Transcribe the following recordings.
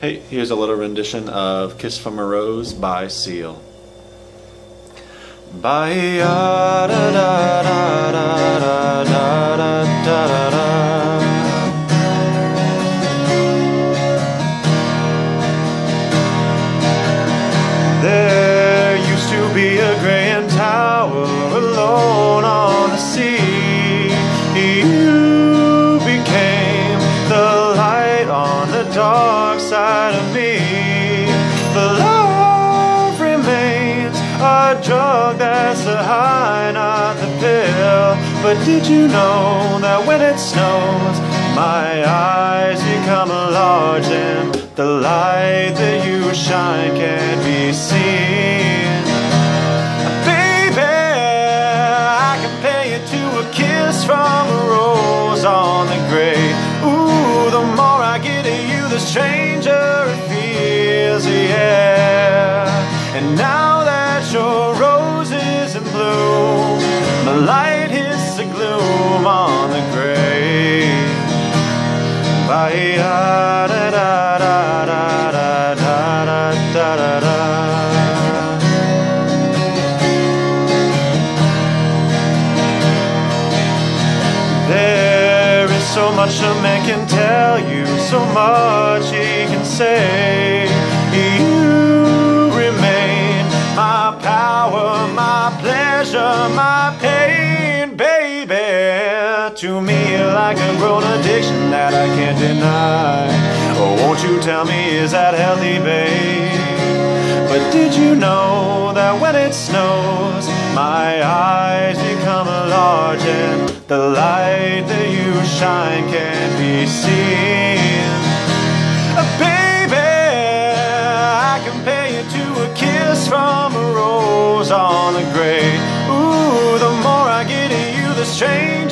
Hey, here's a little rendition of Kiss from a Rose by Seal. By da da da da da on the dark side of me. The love remains a drug that's the high, not the pill. But did you know that when it snows, my eyes become large and the light that you shine can't be seen? Stranger it feels, yeah. And now so much a man can tell you, so much he can say. You remain my power, my pleasure, my pain, baby. To me, like a grown addiction that I can't deny. Oh, won't you tell me, is that healthy, babe? But did you know that when it snows, my eyes become large and the light that you shine can't be seen? Uh, Baby, I compare you to a kiss from a rose on the grave. Ooh, the more I get of you, the stranger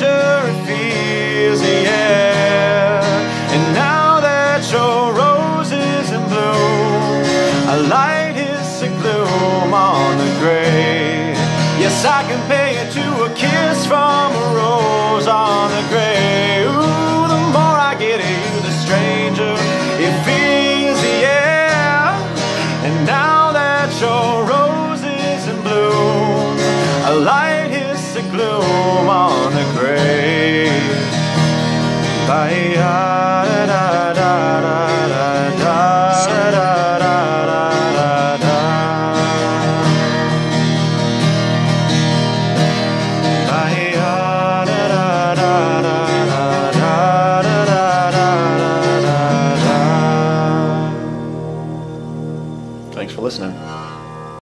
A light is the gloom on the grave. Thanks for listening.